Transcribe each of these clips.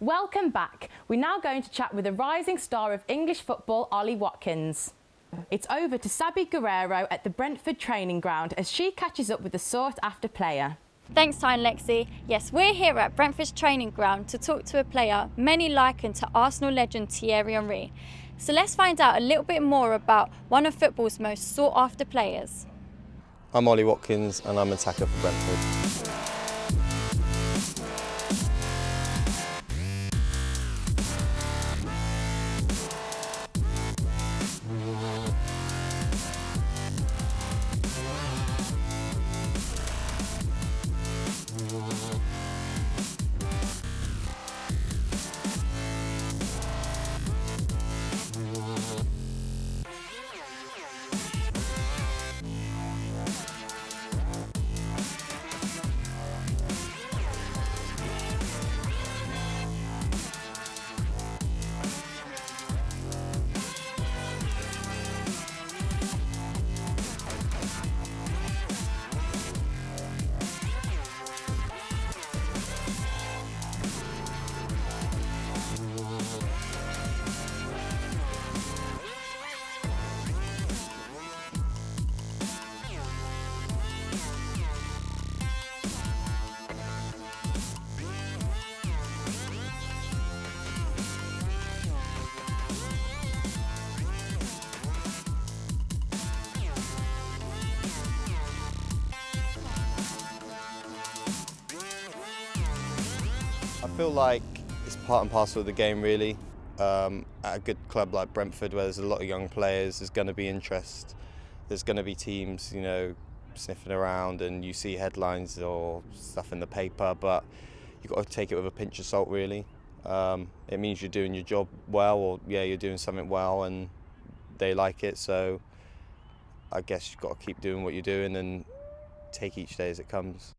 Welcome back. We're now going to chat with a rising star of English football, Ollie Watkins. It's over to Sabi Guerrero at the Brentford training ground as she catches up with the sought after player. Thanks, Tyne Lexi. Yes, we're here at Brentford's training ground to talk to a player many liken to Arsenal legend Thierry Henry. So let's find out a little bit more about one of football's most sought after players. I'm Ollie Watkins and I'm an attacker for Brentford. Feel like it's part and parcel of the game really. Um, at a good club like Brentford where there's a lot of young players, there's going to be interest. There's going to be teams, you know, sniffing around and you see headlines or stuff in the paper, but you've got to take it with a pinch of salt really. Um, it means you're doing your job well or yeah, you're doing something well and they like it. So I guess you've got to keep doing what you're doing and take each day as it comes.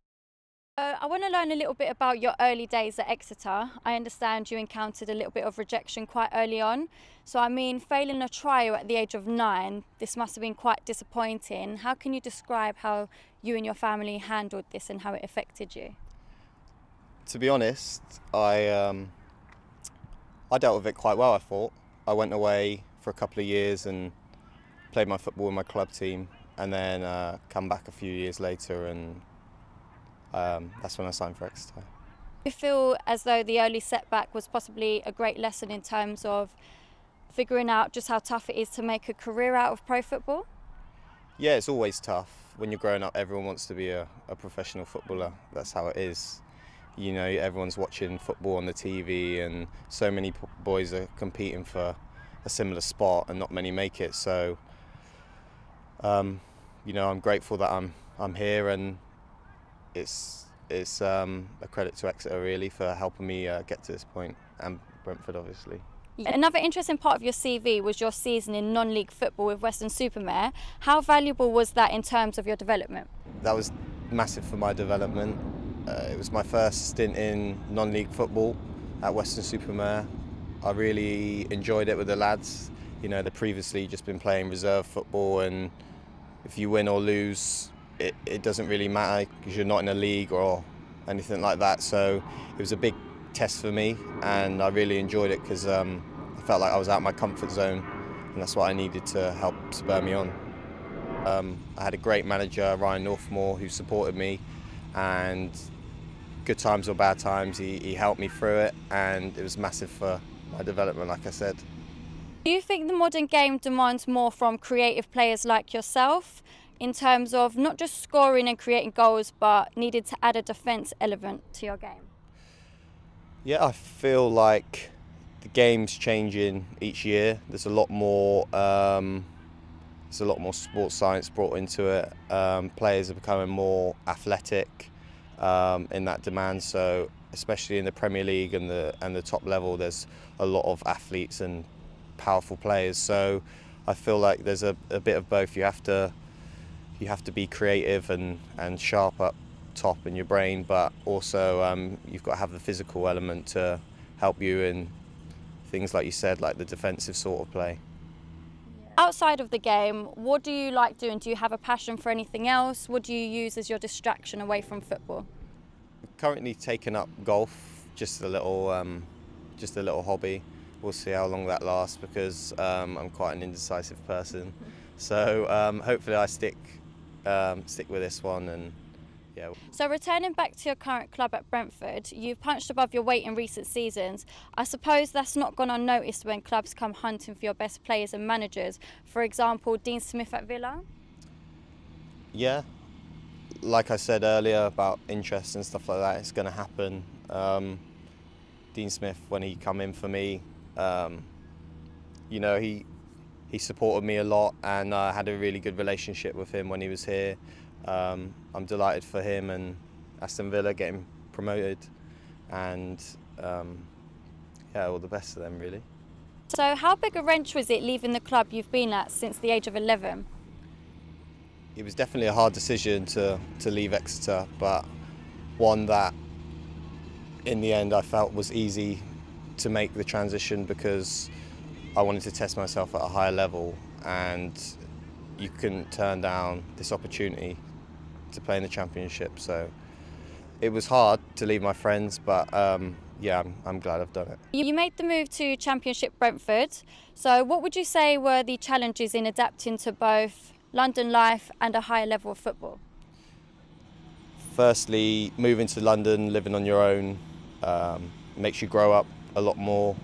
Uh, I want to learn a little bit about your early days at Exeter. I understand you encountered a little bit of rejection quite early on. So, I mean, failing a trial at the age of nine, this must have been quite disappointing. How can you describe how you and your family handled this and how it affected you? To be honest, I um, I dealt with it quite well. I thought I went away for a couple of years and played my football in my club team, and then uh, come back a few years later and um, that's when I signed for Exeter. You feel as though the early setback was possibly a great lesson in terms of figuring out just how tough it is to make a career out of pro football? Yeah, it's always tough. When you're growing up, everyone wants to be a, a professional footballer. That's how it is. You know, everyone's watching football on the TV, and so many boys are competing for a similar spot, and not many make it. So, um, you know, I'm grateful that I'm I'm here and it's it's um, a credit to Exeter really for helping me uh, get to this point, and Brentford obviously. Another interesting part of your CV was your season in non-league football with Weston-super-Mare. How valuable was that in terms of your development? That was massive for my development. Uh, it was my first stint in non-league football at Weston-super-Mare. I really enjoyed it with the lads. You know, they'd previously just been playing reserve football, and if you win or lose, it, it doesn't really matter because you're not in a league or anything like that. So it was a big test for me, and I really enjoyed it because um, I felt like I was out of my comfort zone, and that's what I needed to help spur me on. Um, I had a great manager, Ryan Northmore, who supported me, and good times or bad times, he, he helped me through it, and it was massive for my development, like I said. Do you think the modern game demands more from creative players like yourself in terms of not just scoring and creating goals, but needed to add a defence element to your game? Yeah, I feel like the game's changing each year. There's a lot more. Um, there's a lot more sports science brought into it. Um, players are becoming more athletic um, in that demand. So, especially in the Premier League and the and the top level, there's a lot of athletes and powerful players. So, I feel like there's a, a bit of both. You have to you have to be creative and, and sharp up top in your brain, but also um, you've got to have the physical element to help you in things like you said, like the defensive sort of play. Outside of the game, what do you like doing? Do you have a passion for anything else? What do you use as your distraction away from football? Currently taking up golf, just a little um, just a little hobby. We'll see how long that lasts because um, I'm quite an indecisive person. So um, hopefully I stick um, stick with this one and yeah. So returning back to your current club at Brentford, you've punched above your weight in recent seasons. I suppose that's not gone unnoticed when clubs come hunting for your best players and managers. For example, Dean Smith at Villa. Yeah, like I said earlier about interest and stuff like that, it's going to happen. Um, Dean Smith, when he come in for me, um, you know, he he supported me a lot, and I had a really good relationship with him when he was here. Um, I'm delighted for him and Aston Villa getting promoted, and um, yeah, all the best to them really. So, how big a wrench was it leaving the club you've been at since the age of 11? It was definitely a hard decision to, to leave Exeter, but one that in the end I felt was easy to make the transition because I wanted to test myself at a higher level and you couldn't turn down this opportunity to play in the championship. So it was hard to leave my friends, but um, yeah, I'm, I'm glad I've done it. You made the move to Championship Brentford. So, what would you say were the challenges in adapting to both London life and a higher level of football? Firstly, moving to London, living on your own, um, makes you grow up a lot more.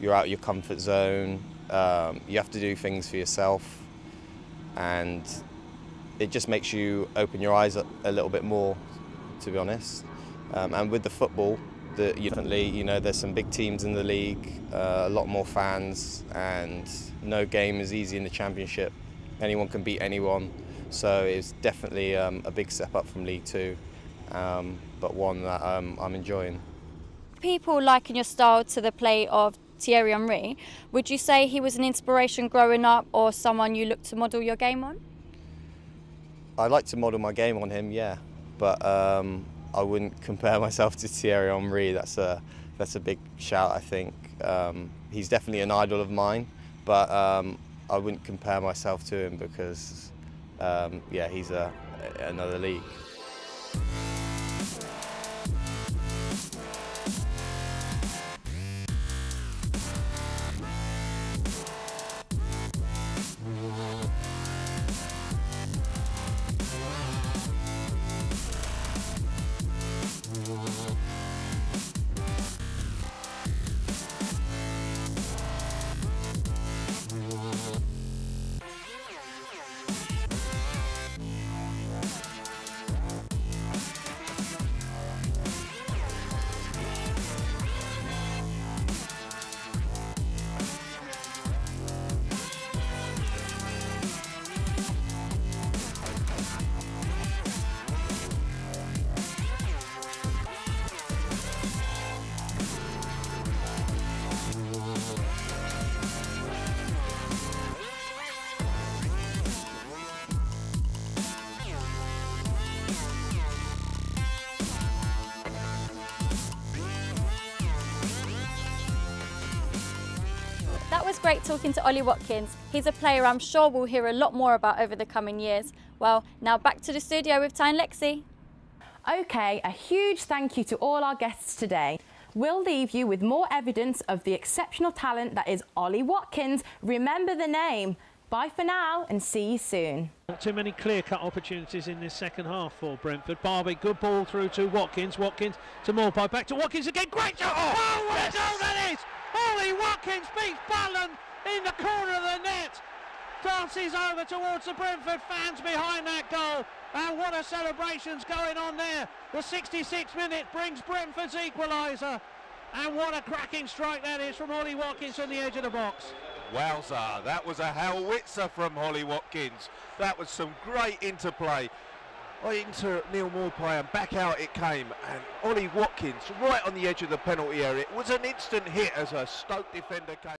You're out of your comfort zone. Um, you have to do things for yourself, and it just makes you open your eyes a, a little bit more, to be honest. Um, and with the football, definitely, you know, there's some big teams in the league, uh, a lot more fans, and no game is easy in the championship. Anyone can beat anyone, so it's definitely um, a big step up from League Two, um, but one that um, I'm enjoying. People liken your style to the play of Thierry Henry. Would you say he was an inspiration growing up, or someone you looked to model your game on? I like to model my game on him, yeah, but um, I wouldn't compare myself to Thierry Henry. That's a that's a big shout. I think um, he's definitely an idol of mine, but um, I wouldn't compare myself to him because um, yeah, he's a another league. Great talking to Ollie Watkins. He's a player I'm sure we'll hear a lot more about over the coming years. Well, now back to the studio with Tyne Lexi. Okay, a huge thank you to all our guests today. We'll leave you with more evidence of the exceptional talent that is Ollie Watkins. Remember the name. Bye for now and see you soon. Not too many clear-cut opportunities in this second half for Brentford. Barbet, good ball through to Watkins. Watkins to Maupay, back to Watkins again. Great shot! Oh, oh what yes. a goal that is! Ollie Watkins beats Butland in the corner of the net. Dances over towards the Brentford fans behind that goal. And what a celebration's going on there. The 66th minute brings Brentford's equaliser. And what a cracking strike that is from Ollie Watkins on the edge of the box. Wowza, that was a howitzer from Ollie Watkins. That was some great interplay. Into Neal Maupay and back out it came and Ollie Watkins right on the edge of the penalty area. It was an instant hit as a Stoke defender came.